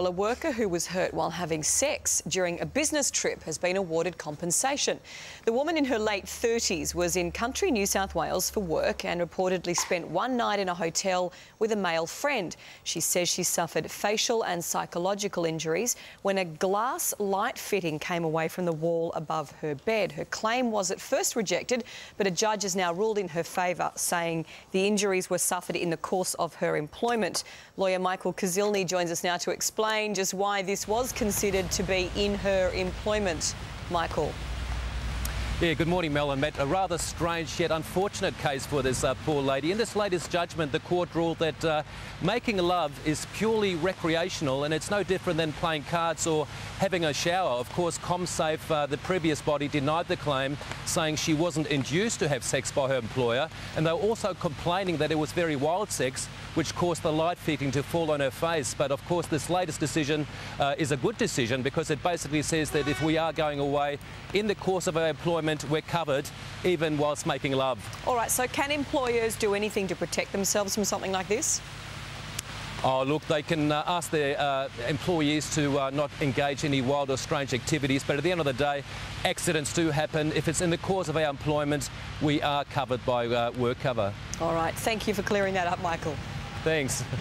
Well, a worker who was hurt while having sex during a business trip has been awarded compensation. The woman in her late 30s was in country New South Wales for work and reportedly spent one night in a hotel with a male friend. She says she suffered facial and psychological injuries when a glass light fitting came away from the wall above her bed. Her claim was at first rejected, but a judge has now ruled in her favour, saying the injuries were suffered in the course of her employment. Lawyer Michael Kuzilny joins us now to explain explain just why this was considered to be in her employment. Michael. Yeah, good morning, Mel and Matt. A rather strange yet unfortunate case for this uh, poor lady. In this latest judgment, the court ruled that uh, making love is purely recreational and it's no different than playing cards or having a shower. Of course, ComSafe, uh, the previous body, denied the claim, saying she wasn't induced to have sex by her employer. And they were also complaining that it was very wild sex, which caused the light fitting to fall on her face. But of course, this latest decision uh, is a good decision because it basically says that if we are going away in the course of our employment, we're covered even whilst making love. All right, so can employers do anything to protect themselves from something like this? Oh, look, they can uh, ask their uh, employees to uh, not engage in any wild or strange activities, but at the end of the day, accidents do happen. If it's in the course of our employment, we are covered by uh, work cover. All right, thank you for clearing that up, Michael. Thanks.